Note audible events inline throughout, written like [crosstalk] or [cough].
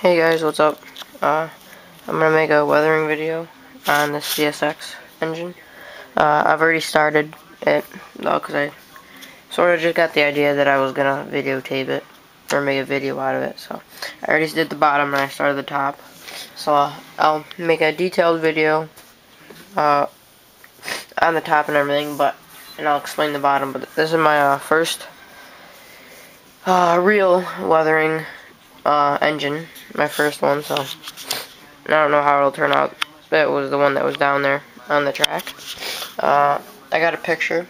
Hey guys, what's up? Uh, I'm gonna make a weathering video on the CSX engine. Uh, I've already started it, though, because I sort of just got the idea that I was gonna videotape it, or make a video out of it, so I already did the bottom and I started the top. So uh, I'll make a detailed video uh, on the top and everything, but, and I'll explain the bottom, but this is my uh, first uh, real weathering engine, my first one, so I don't know how it'll turn out. That was the one that was down there on the track. Uh, I got a picture.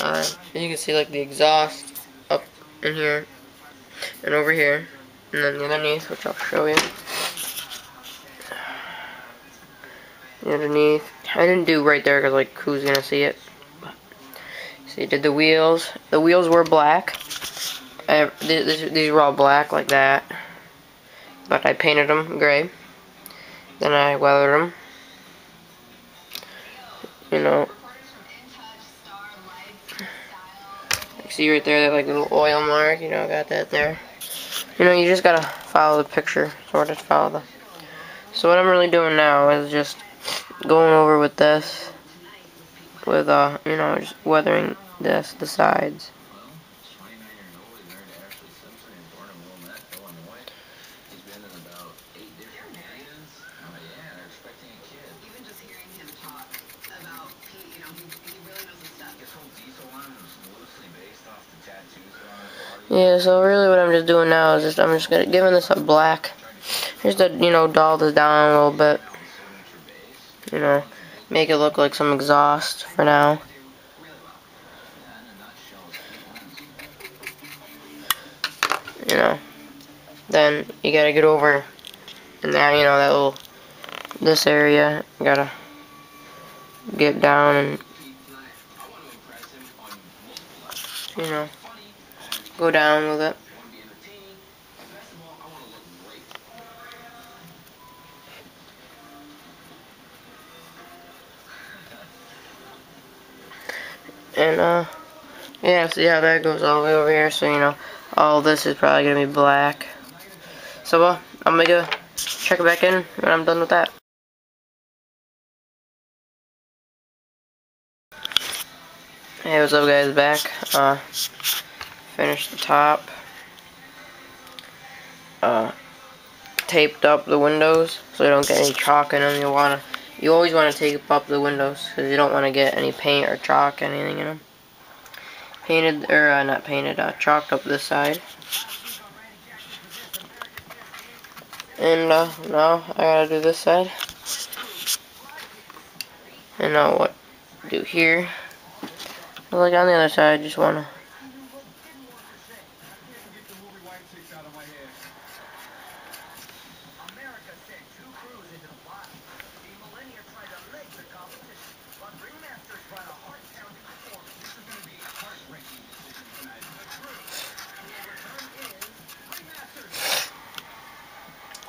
Uh, you can see like the exhaust up in here and over here, and then the underneath, which I'll show you. The underneath, I didn't do right there because like who's gonna see it? See, did the wheels. The wheels were black. I, these, these were all black like that. But I painted them gray. Then I weathered them. You know. See right there that like little oil mark, you know, I got that there. You know, you just gotta follow the picture, sort of follow the. So what I'm really doing now is just going over with this, with uh, you know, just weathering this, the sides. Yeah, so really what I'm just doing now is just I'm just gonna giving this a black just to you know dull this down a little bit. You know, make it look like some exhaust for now. You know. Then you gotta get over and now you know that little this area you gotta get down and you know go down with it. And, uh, yeah, see how that goes all the way over here, so, you know, all this is probably going to be black. So, uh, I'm going to go check it back in when I'm done with that. Hey, what's up, guys? Back. Uh, finish the top. Uh, taped up the windows so you don't get any chalk in them. You wanna, you always want to tape up the windows because you don't want to get any paint or chalk, anything in them. Painted or uh, not painted, uh, chalked up this side. And uh, now I gotta do this side. And now what do here. Like on the other side, I just wanna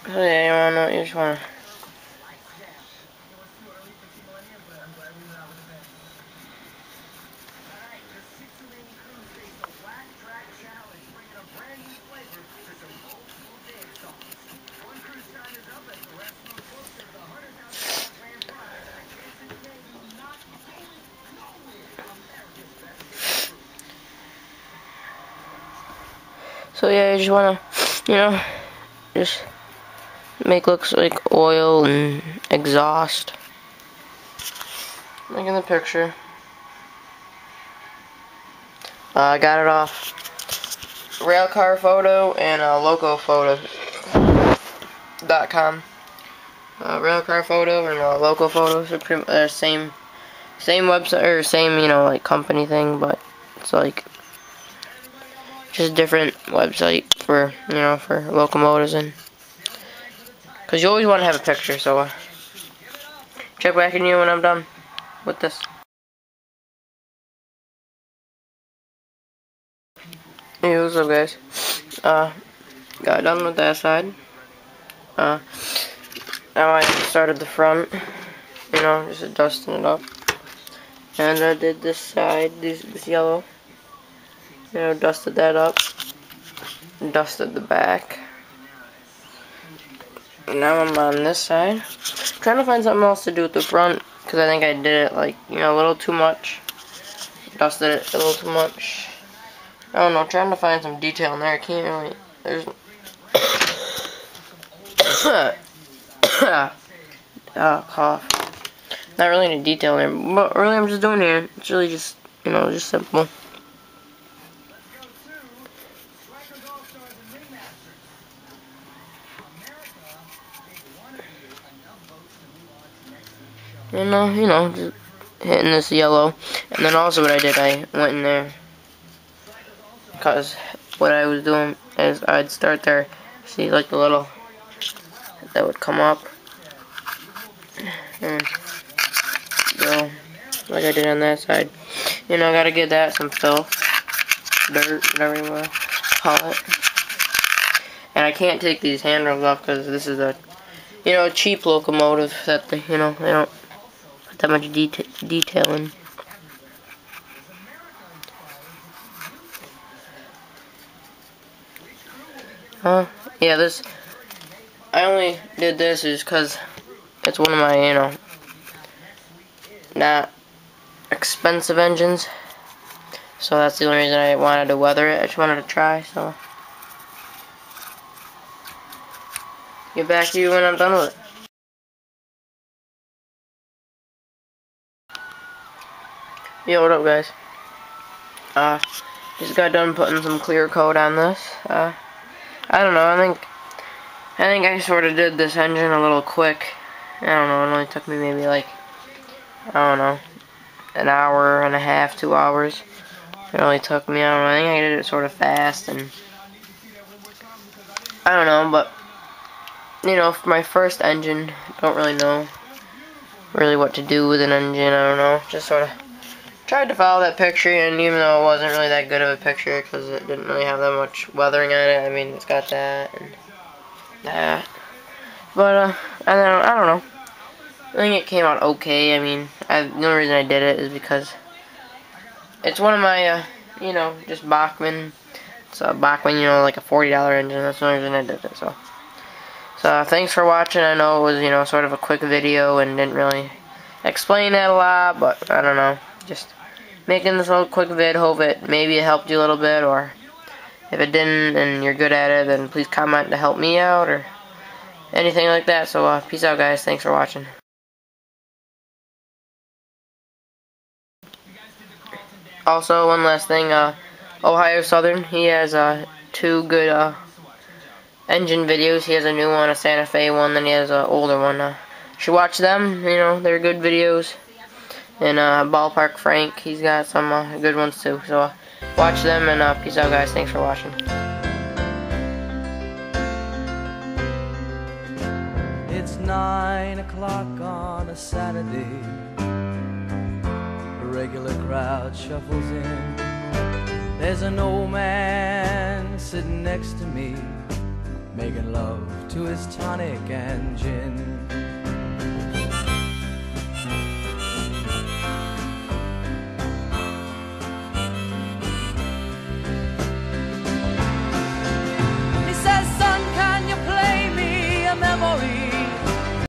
Yeah, you wanna, you just wanna. So yeah, I just wanna, you know, just make looks like oil and exhaust. Look in the picture. Uh, I got it off Railcar Photo and uh, LocoPhoto.com. Uh, Railcar Photo and uh, Loco Photos are pretty uh, same same website or same you know like company thing, but it's like just different website for you know for locomotives and because you always want to have a picture, so uh, check back in you when I'm done with this. Hey, what's up guys? Uh, got done with that side. Uh, now I started the front, you know, just dusting it up. And I did this side, this, this yellow. You know, dusted that up. Dusted the back. Now I'm on this side. Trying to find something else to do with the front because I think I did it like you know a little too much. Dusted it a little too much. I don't know. Trying to find some detail in there. I can't really. There's. oh, [coughs] cough. Not really any detail there, but really I'm just doing here. It's really just you know just simple. And, uh, you know, just hitting this yellow. And then also what I did, I went in there. Because what I was doing is I'd start there. See, like the little, that would come up. And go, like I did on that side. You know, I gotta get that some fill. Dirt, whatever you want to call it. And I can't take these handrails off because this is a, you know, cheap locomotive that they, you know, they don't put that much deta detailing. Uh, yeah, this, I only did this is because it's one of my, you know, not expensive engines. So that's the only reason I wanted to weather it. I just wanted to try, so. Get back to you when I'm done with it. Yo, what up, guys? Uh, just got done putting some clear coat on this. Uh, I don't know, I think, I think I sort of did this engine a little quick. I don't know, it only took me maybe like, I don't know, an hour and a half, two hours. It only took me, I don't know, I think I did it sort of fast, and, I don't know, but, you know, my first engine, don't really know really what to do with an engine, I don't know, just sort of tried to follow that picture, and even though it wasn't really that good of a picture, because it didn't really have that much weathering on it, I mean, it's got that, and that, but, uh, I don't, I don't know, I think it came out okay, I mean, I, the only reason I did it is because it's one of my, uh, you know, just Bachmann. it's a Bachmann, you know, like a $40 engine, that's the only reason I did it, so, so, thanks for watching, I know it was, you know, sort of a quick video, and didn't really explain that a lot, but, I don't know, just making this little quick vid. Hope it maybe it helped you a little bit, or if it didn't and you're good at it, then please comment to help me out, or anything like that. So, uh, peace out, guys. Thanks for watching. Also, one last thing, uh, Ohio Southern, he has, uh, two good, uh, engine videos. He has a new one, a Santa Fe one, then he has an older one. Uh, you should watch them, you know, they're good videos. And uh, Ballpark Frank, he's got some uh, good ones too. So uh, watch them and uh, peace out, guys. Thanks for watching. It's nine o'clock on a Saturday. A regular crowd shuffles in. There's an old man sitting next to me, making love to his tonic and gin.